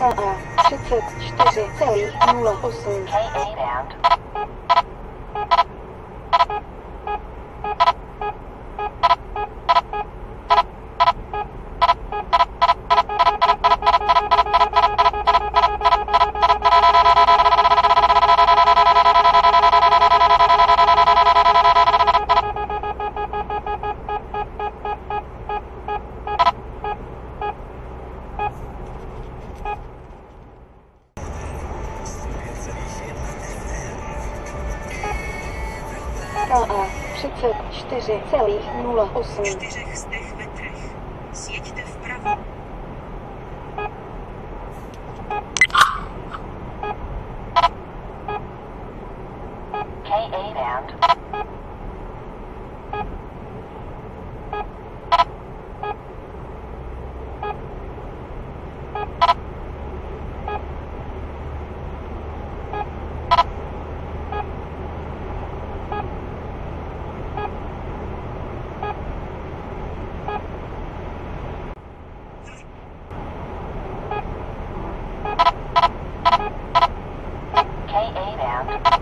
KA 34,08 KA band. KA 34,08. 400 metrech. Sjeďte vpravo. KA band. K8 amp.